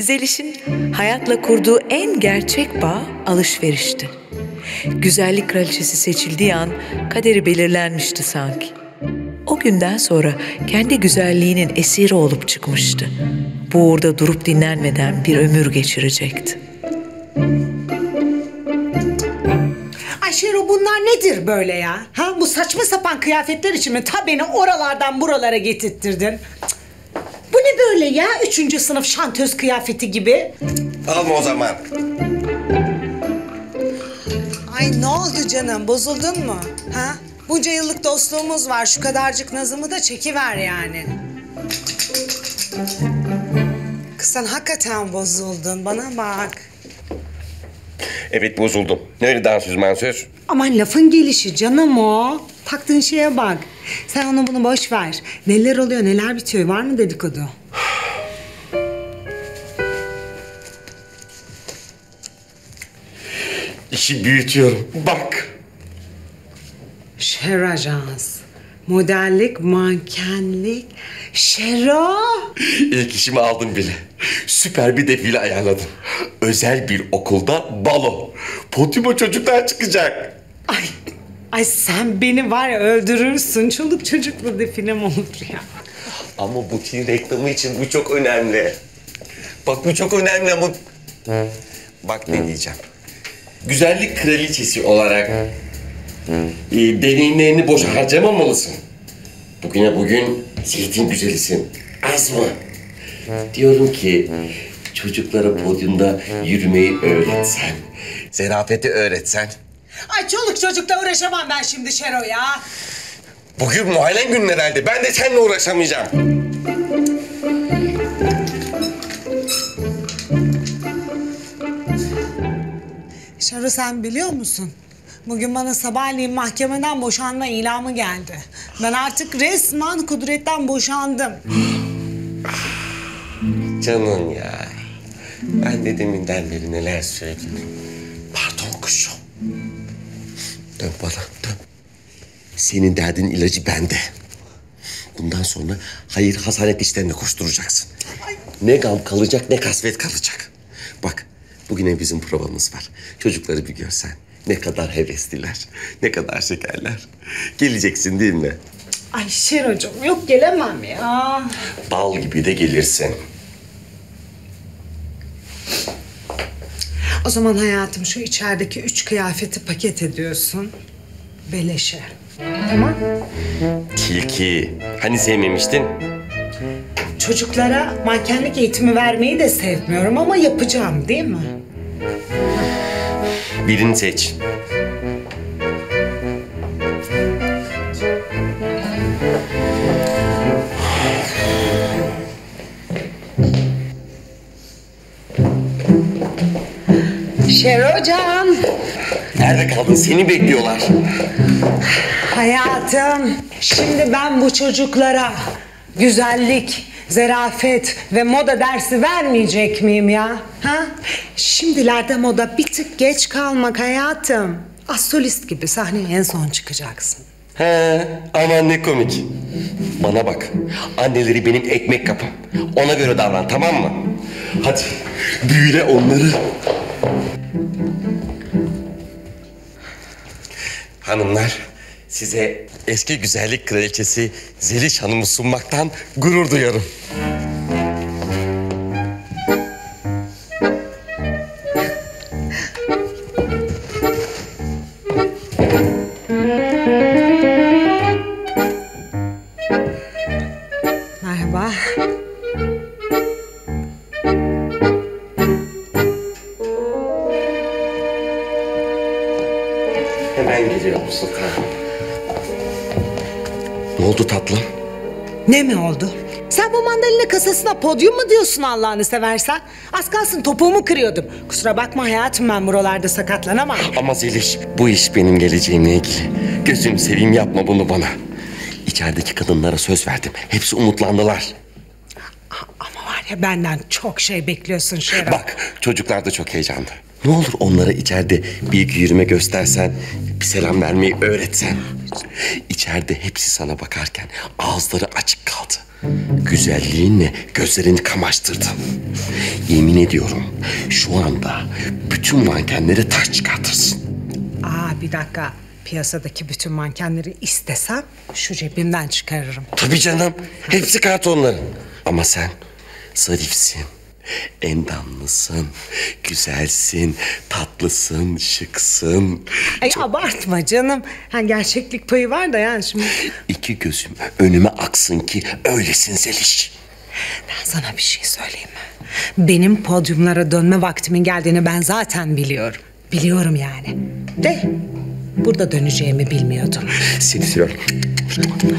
Zeliş'in hayatla kurduğu en gerçek bağ alışverişti. Güzellik kraliçesi seçildiği an kaderi belirlenmişti sanki. O günden sonra kendi güzelliğinin esiri olup çıkmıştı. Bu uğurda durup dinlenmeden bir ömür geçirecekti. Ay Şero bunlar nedir böyle ya? Ha bu saçma sapan kıyafetler için mi ta beni oralardan buralara getirttirdin? Cık. Böyle ya? Üçüncü sınıf şantöz kıyafeti gibi. Alma o zaman. Ay ne oldu canım? Bozuldun mu? Ha? Bunca yıllık dostluğumuz var. Şu kadarcık nazımı da çekiver yani. Kız sen hakikaten bozuldun. Bana bak. Evet bozuldum. Ne öyle dansöz mansöz? Aman lafın gelişi canım o. Taktığın şeye bak. Sen onu bunu boş ver. Neler oluyor neler bitiyor var mı dedikodu? İşi büyütüyorum. Bak. Şer ajans. Modellik, mankenlik. Şero. İlk işimi aldım bile. Süper bir defile ayarladım. Özel bir okulda balo. Podyuma çocuklar çıkacak. Ay, ay sen beni var ya öldürürsün. Çoluk çocuklu defilem olur ya. Ama bu Çin reklamı için bu çok önemli. Bak bu çok önemli ama... Bak ne diyeceğim. Güzellik kraliçesi olarak e, deneyimlerini boş harcamamalısın. Bugüne bugün zeytin güzelisin. Az mı? Diyorum ki çocuklara podyumda yürümeyi öğretsen, zerafeti öğretsen. Ay çoluk çocukla uğraşamam ben şimdi Şero ya. Bugün muayyen günün herhalde. Ben de seninle uğraşamayacağım. Şero sen biliyor musun? Bugün bana sabahleyin mahkemeden boşanma ilamı geldi. Ben artık resmen kudretten boşandım. Canım ya. Ben de deminden beri neler söyledim. Pardon kuşum. Dön bana dön. Senin derdin ilacı bende. Bundan sonra hayır hasanet işlerine koşturacaksın. Ne gam kalacak ne kasvet kalacak. Bugüne bizim provamız var. Çocukları bir görsen. Ne kadar hevesliler, ne kadar şekerler. Geleceksin değil mi? Ay Şero'cum yok gelemem ya. Bal gibi de gelirsin. O zaman hayatım şu içerideki üç kıyafeti paket ediyorsun. Beleşe. Tamam. Tilki. Hani sevmemiştin? Çocuklara mankenlik eğitimi vermeyi de sevmiyorum ama yapacağım değil mi? Birini seç. Şerocan. Nerede kaldın? Seni bekliyorlar. Hayatım, şimdi ben bu çocuklara güzellik, zerafet ve moda dersi vermeyecek miyim ya? Ha? Şimdilerde moda bir tık geç kalmak hayatım. Astrolist gibi sahneye en son çıkacaksın. He, aman ne komik. Bana bak. Anneleri benim ekmek kapım. Ona göre davran tamam mı? Hadi büyüle onları. Hanımlar, size eski güzellik kraliçesi Zeliş Hanım'ı sunmaktan gurur duyuyorum. Ne oldu tatlım? Ne mi oldu? Sen bu mandalina kasasına podyum mu diyorsun Allah'ını seversen? Az kalsın topuğumu kırıyordum. Kusura bakma hayatım ben buralarda sakatlanamam. Ama Zeliş, bu iş benim geleceğimle ilgili. Gözünü seveyim yapma bunu bana. İçerideki kadınlara söz verdim. Hepsi umutlandılar. Ama var ya benden çok şey bekliyorsun Şero. Bak çocuklar da çok heyecanlı. Ne olur onlara içeride bir iki yürüme göstersen, bir selam vermeyi öğretsen. İçeride hepsi sana bakarken ağızları açık kaldı. Güzelliğinle gözlerini kamaştırdın. Yemin ediyorum şu anda bütün mankenlere taş çıkartırsın. Aa bir dakika. Piyasadaki bütün mankenleri istesem şu cebimden çıkarırım. Tabii canım. Hepsi kartonların. Ama sen zarifsin. Endamlısın, güzelsin, tatlısın, şıksın. Ay abartma canım. Ha, gerçeklik payı var da yani şimdi. İki gözüm önüme aksın ki öylesin Zeliş. Ben sana bir şey söyleyeyim mi? Benim podyumlara dönme vaktimin geldiğini ben zaten biliyorum. Biliyorum yani. De burada döneceğimi bilmiyordum. Seni seviyorum.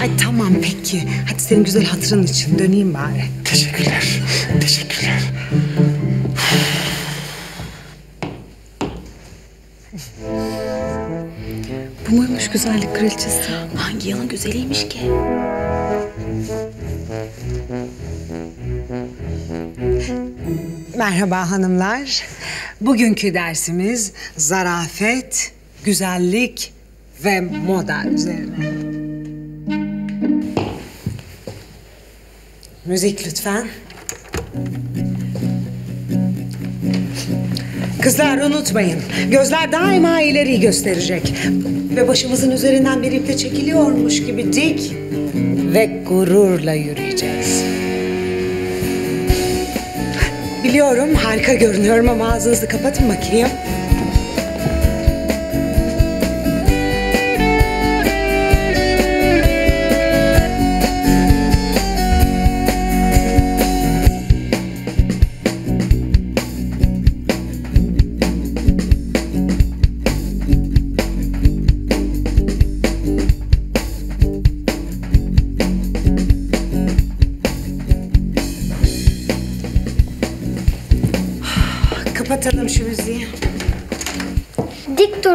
Ay tamam peki. Hadi senin güzel hatırın için döneyim bari. Teşekkürler. Güzellik kraliçesi? Hangi yılın güzeliymiş ki? Merhaba hanımlar. Bugünkü dersimiz zarafet, güzellik ve moda üzerine. Müzik lütfen. Kızlar unutmayın. Gözler daima ileriyi gösterecek. Ve başımızın üzerinden bir iple çekiliyormuş gibi dik ve gururla yürüyeceğiz. Biliyorum harika görünüyorum ama ağzınızı kapatın bakayım.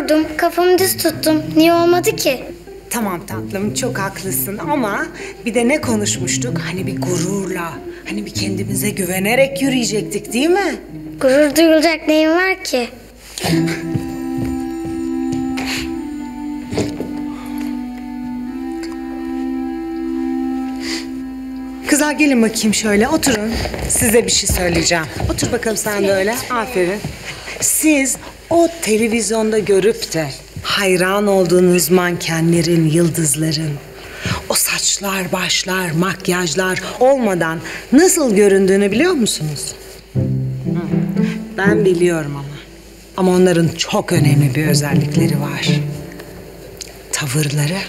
Dik durdum, kafamı düz tuttum. Niye olmadı ki? Tamam tatlım çok haklısın ama bir de ne konuşmuştuk? Hani bir gururla, hani bir kendimize güvenerek yürüyecektik değil mi? Gurur duyulacak neyim var ki? Kızlar gelin bakayım şöyle oturun. Size bir şey söyleyeceğim. Otur bakalım sen de öyle. Aferin. Siz o televizyonda görüp de hayran olduğunuz mankenlerin, yıldızların, o saçlar, başlar, makyajlar olmadan nasıl göründüğünü biliyor musunuz? Ben biliyorum ama. Ama onların çok önemli bir özellikleri var. Tavırları,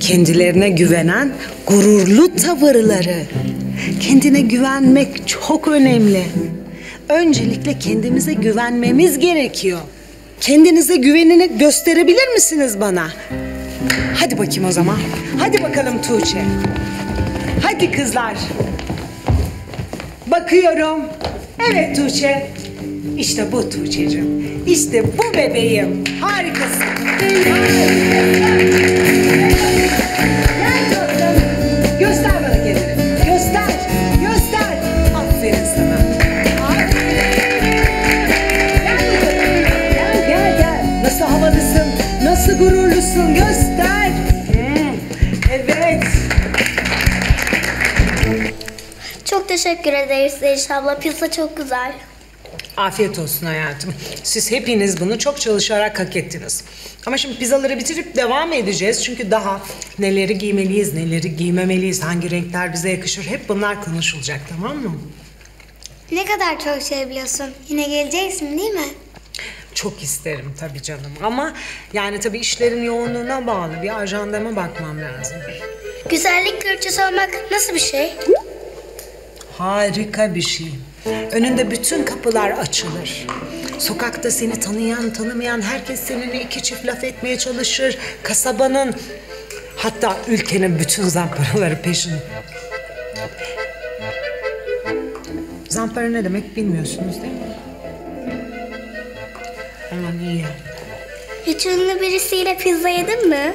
kendilerine güvenen gururlu tavırları. Kendine güvenmek çok önemli. Öncelikle kendimize güvenmemiz gerekiyor. Kendinize güvenini gösterebilir misiniz bana? Hadi bakayım o zaman. Hadi bakalım Tuğçe. Hadi kızlar. Bakıyorum. Evet Tuğçe. İşte bu Tuğçe'cim. İşte bu bebeğim. Harikasın. Harikasın. Gel tatlım. Göster bana kendini. Gururlusun? Göster. Hmm, Evet. Çok teşekkür ederiz Zeliş abla. Pizza çok güzel. Afiyet olsun hayatım. Siz hepiniz bunu çok çalışarak hak ettiniz. Ama şimdi pizzaları bitirip devam edeceğiz. Çünkü daha neleri giymeliyiz, neleri giymemeliyiz, hangi renkler bize yakışır hep bunlar konuşulacak tamam mı? Ne kadar çok şey biliyorsun. Yine geleceksin değil mi? Çok isterim tabii canım ama yani tabii işlerin yoğunluğuna bağlı bir ajandama bakmam lazım. Güzellik kraliçesi olmak nasıl bir şey? Harika bir şey. Önünde bütün kapılar açılır. Sokakta seni tanıyan, tanımayan herkes seninle iki çift laf etmeye çalışır. Kasabanın, hatta ülkenin bütün zamparaları peşin. Zampara ne demek bilmiyorsunuz değil mi? Aman iyi. Hiç ünlü birisiyle pizza yedin mi?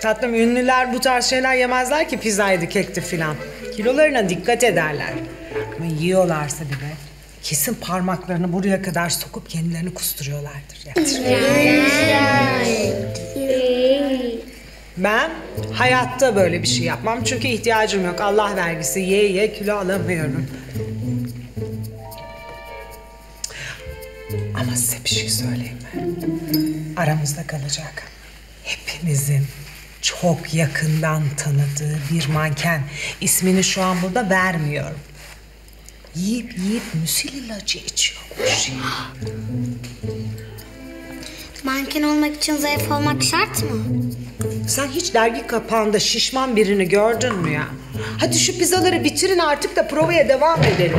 Tatlım ünlüler bu tarz şeyler yemezler ki pizzaydı, kekti filan. Kilolarına dikkat ederler. Ama yiyorlarsa bile kesin parmaklarını buraya kadar sokup kendilerini kusturuyorlardır. Ben hayatta böyle bir şey yapmam çünkü ihtiyacım yok. Allah vergisi ye ye kilo alamıyorum. Bir şey söyleyeyim mi? Aramızda kalacak. Hepimizin çok yakından tanıdığı bir manken. İsmini şu an burada vermiyorum. Yiyip yiyip müsil ilacı içiyormuş. Manken olmak için zayıf olmak şart mı? Sen hiç dergi kapağında şişman birini gördün mü ya? Hadi şu pizzaları bitirin artık da provaya devam edelim.